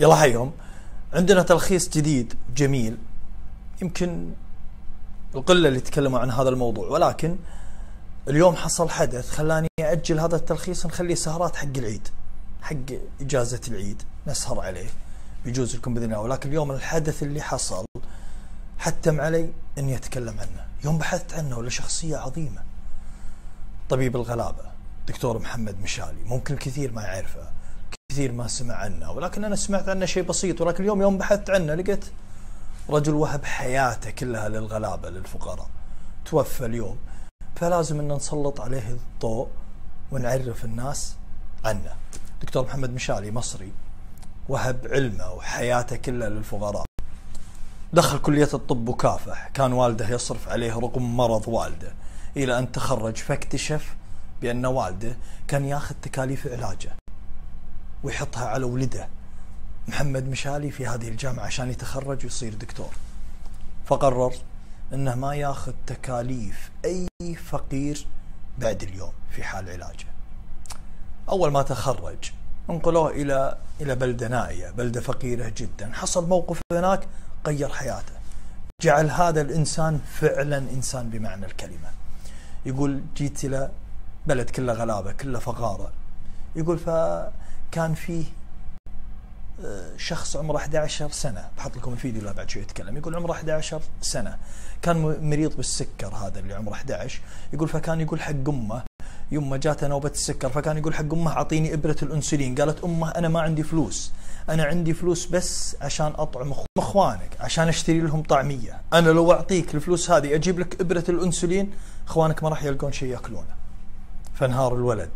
يلا حيهم عندنا تلخيص جديد جميل. يمكن القلة اللي تكلموا عن هذا الموضوع ولكن اليوم حصل حدث خلاني أجل هذا التلخيص نخليه سهرات حق العيد حق إجازة العيد. نسهر عليه بيجوز لكم بإذن الله. ولكن اليوم الحدث اللي حصل حتم علي إني أتكلم عنه. يوم بحثت عنه ولا شخصيه عظيمة طبيب الغلابة دكتور محمد مشالي. ممكن الكثير ما يعرفه. كثير ما سمع عنه ولكن أنا سمعت عنه شيء بسيط ولكن اليوم يوم بحثت عنه لقيت رجل وهب حياته كلها للغلابة للفقراء. توفى اليوم. فلازم أن نسلط عليه الضوء ونعرف الناس عنه. دكتور محمد مشالي مصري وهب علمه وحياته كلها للفقراء. دخل كلية الطب وكافح. كان والده يصرف عليه رغم مرض والده. إلى أن تخرج فاكتشف بأن والده كان ياخذ تكاليف علاجه. ويحطها على ولده. محمد مشالي في هذه الجامعة عشان يتخرج ويصير دكتور. فقرر إنه ما ياخذ تكاليف أي فقير بعد اليوم في حال علاجه. أول ما تخرج انقلوه إلى إلى بلدة نائية بلدة فقيرة جدا. حصل موقف هناك غير حياته. جعل هذا الإنسان فعلا إنسان بمعنى الكلمة. يقول جيت إلى بلد كله غلابة كله فقارة. يقول فكان فيه آه، شخص عمره 11 سنة. بحط لكم الفيديو لا بعد شوي يتكلم. يقول عمره 11 سنة. كان مريض بالسكر هذا اللي عمره 11 يقول فكان يقول حق أمه ما جاته نوبة السكر فكان يقول حق أمه أعطيني إبرة الأنسولين. قالت أمه أنا ما عندي فلوس. أنا عندي فلوس بس عشان أطعم أخوانك عشان أشتري لهم طعمية. أنا لو أعطيك الفلوس هذه أجيب لك إبرة الأنسولين أخوانك ما راح يلقون شيء يأكلونه. فانهار الولد.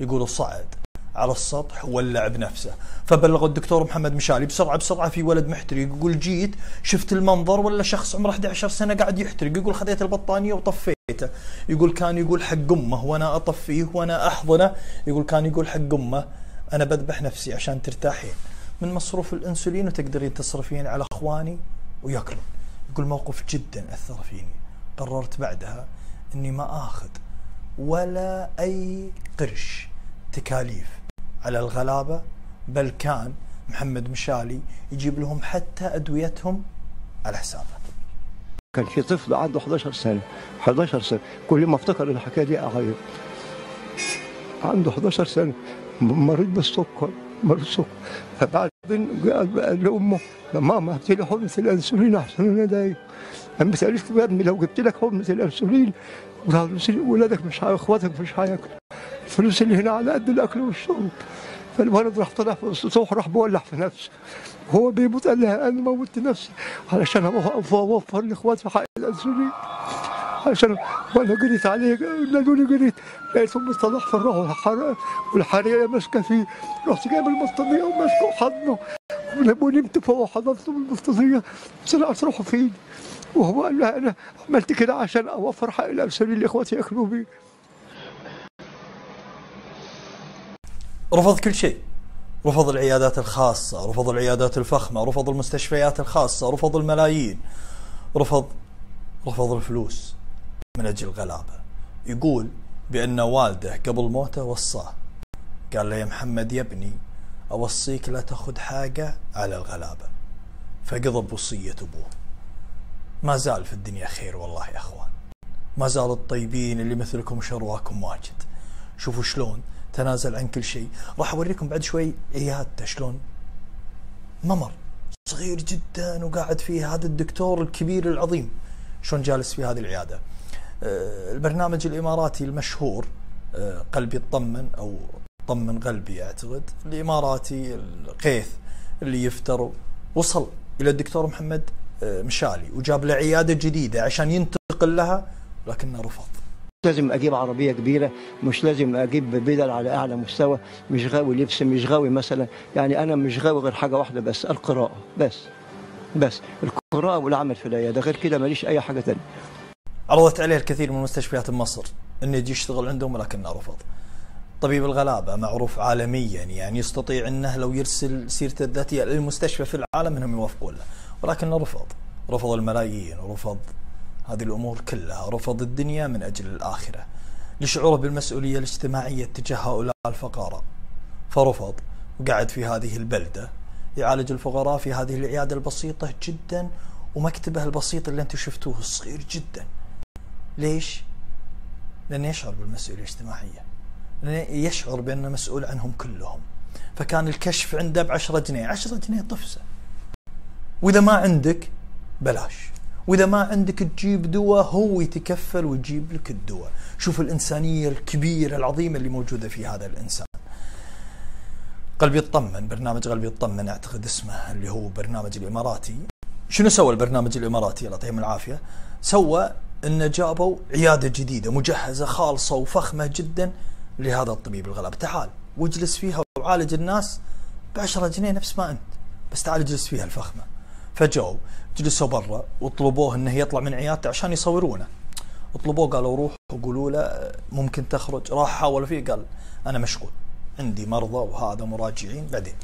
يقول صعد على السطح ولع بنفسه فبلغ الدكتور محمد مشالي بسرعة بسرعة في ولد محترق يقول جيت شفت المنظر ولا شخص عمره 11 سنة قاعد يحترق يقول خذيت البطانية وطفيته. يقول كان يقول حق أمه وأنا أطفيه وأنا أحضنه. يقول كان يقول حق أمه أنا بذبح نفسي عشان ترتاحين. من مصروف الإنسولين وتقدرين تصرفين على أخواني وياكلون. يقول موقف جدا أثر فيني. قررت بعدها إني ما آخذ ولا أي قرش تكاليف على الغلابة بل كان محمد مشالي يجيب لهم حتى أدويتهم على حسابه. كان في طفل عنده 11 سنة 11 سنة. كل ما افتكر الحكاية دي اعيط عنده 11 سنة مريض بالسكر مريض سكر فبعدين قال لأمه ماما هات لي حقنه الانسولين أحسن دايق أنا قالت له يا ابني لو جبت لك حقنه الانسولين ولادك مش إخواتك مش هياكلوا. الفلوس اللي هنا على قد الأكل والشرب. فالولد راح طلع السطوح راح بولع في نفسه. هو بيموت قال لها أنا موتت نفسي. علشان أوفر لاخواتي حق الانسولين عشان وأنا جريت عليه نادوني جريت لقيتهم مصطلح في الروح والحريقه ماسكة فيه. رحت جايب البطانيه وماسكة وحضنه. ونمت فوق حضنته بالبطانيه طلعت روحه في ايدي وهو قال لها أنا عملت كده عشان أوفر حق الانسولين لاخواتي ياكلوا بيه. رفض كل شيء. رفض العيادات الخاصة رفض العيادات الفخمة رفض المستشفيات الخاصة رفض الملايين رفض رفض الفلوس من أجل الغلابة. يقول بأن والده قبل موته وصاه. قال له يا محمد يا ابني أوصيك لا تأخذ حاجة على الغلابة. فقضى بوصية أبوه. ما زال في الدنيا خير والله يا أخوان. ما زال الطيبين اللي مثلكم شرواكم واجد. شوفوا شلون تنازل عن كل شيء. راح أوريكم بعد شوي عيادته شلون؟ ممر صغير جدا وقاعد فيه هذا الدكتور الكبير العظيم. شلون جالس في هذه العيادة؟ آه، البرنامج الإماراتي المشهور آه، قلبي اطمن أو طمن قلبي أعتقد. الإماراتي القيث اللي يفتر. وصل إلى الدكتور محمد آه، مشالي وجاب له عيادة جديدة عشان ينتقل لها لكنه رفض. لازم أجيب عربية كبيرة مش لازم أجيب بدل على أعلى مستوى مش غاوي لبس مش غاوي مثلا. يعني أنا مش غاوي غير حاجة واحدة بس القراءة. بس بس. القراءة والعمل في العيادة. غير كده ماليش أي حاجة ثانية عرضت عليه الكثير من مستشفيات مصر انه يجي يشتغل عندهم ولكنه رفض طبيب الغلابة معروف عالميا يعني يستطيع إنه لو يرسل سيرته الذاتية للمستشفى في العالم إنهم يوافقون له. ولكنه رفض رفض الملايين ورفض هذه الأمور كلها رفض الدنيا من أجل الآخرة. لشعوره بالمسؤولية الاجتماعية تجاه هؤلاء الفقراء. فرفض. وقعد في هذه البلدة. يعالج الفقراء في هذه العيادة البسيطة جدا ومكتبه البسيط اللي أنتم شفتوه الصغير جدا. ليش؟ لأنه يشعر بالمسؤولية الاجتماعية. لأنه يشعر بأنه مسؤول عنهم كلهم. فكان الكشف عنده بعشرة جنيه. عشرة جنيه طفسة وإذا ما عندك بلاش. وإذا ما عندك تجيب دواء هو يتكفل ويجيب لك الدواء. شوف الإنسانية الكبيرة العظيمة اللي موجودة في هذا الإنسان. قلبي يطمن برنامج قلبي يطمن أعتقد اسمه اللي هو برنامج الإماراتي. شنو سوى البرنامج الإماراتي؟ الله يعطيهم العافية. سوى إنه جابوا عيادة جديدة مجهزة خالصة وفخمة جدا لهذا الطبيب الغلاب. تعال واجلس فيها وعالج الناس ب 10 جنيه نفس ما أنت بس تعال اجلس فيها الفخمة. فجوا جلسوا برا وطلبوه إنه يطلع من عيادته عشان يصورونه. طلبوه قالوا روح وقولوا له ممكن تخرج. راح حاول فيه قال أنا مشغول عندي مرضى وهذا مراجعين بعدين.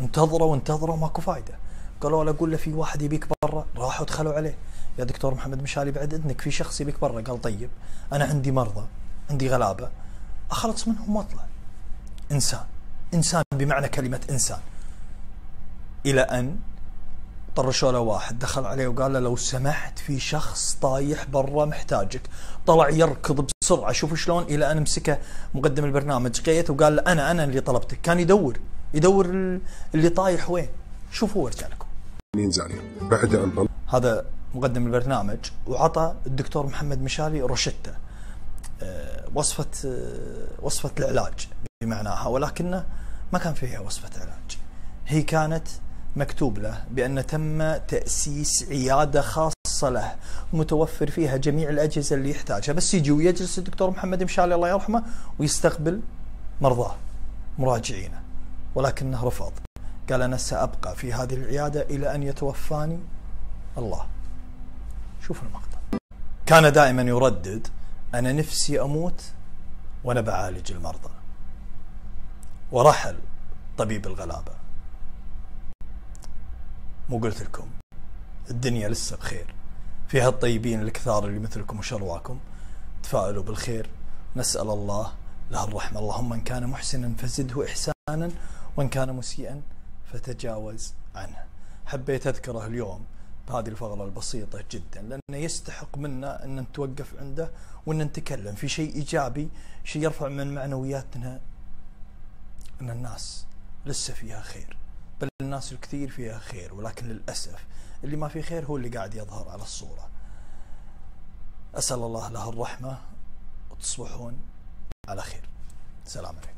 انتظروا وانتظروا ماكو فايدة. قالوا له قول له في واحد يبيك برا. راحوا دخلوا عليه. يا دكتور محمد مشالي بعد إذنك في شخص يبيك برا. قال طيب أنا عندي مرضى عندي غلابة. أخلص منهم واطلع إنسان إنسان بمعنى كلمة إنسان. إلى أن طرشوا له واحد دخل عليه وقال له لو سمحت في شخص طايح برا محتاجك. طلع يركض بسرعة شوفوا شلون إلى أن مسكه مقدم البرنامج. قيت وقال له أنا أنا اللي طلبتك. كان يدور يدور اللي طايح وين. شوفوا ورجع لكم. بعد أن هذا مقدم البرنامج وعطى الدكتور محمد مشالي روشتة. أه وصفة أه وصفة العلاج بمعناها ولكنه ما كان فيها وصفة علاج. هي كانت مكتوب له بأن تم تأسيس عيادة خاصة له متوفر فيها جميع الأجهزة اللي يحتاجها. بس يجي ويجلس الدكتور محمد مشالي الله يرحمه ويستقبل مرضاه مراجعينه. ولكنه رفض. قال أنا سأبقى في هذه العيادة إلى أن يتوفاني الله. شوف المقطع. كان دائما يردد أنا نفسي أموت وأنا بعالج المرضى. ورحل طبيب الغلابة. مو قلت لكم الدنيا لسه بخير. فيها الطيبين الكثار اللي مثلكم وشرواكم تفاءلوا بالخير. نسأل الله له الرحمة. اللهم إن كان محسنا فزده إحسانا وإن كان مسيئا فتجاوز عنه. حبيت أذكره اليوم بهذه الفقرة البسيطة جدا لأنه يستحق منا أن نتوقف عنده وأن نتكلم. في شيء إيجابي شيء يرفع من معنوياتنا أن الناس لسه فيها خير. بل الناس الكثير فيها خير ولكن للأسف اللي ما في خير هو اللي قاعد يظهر على الصورة. أسأل الله له الرحمة وتصبحون على خير. سلام عليكم.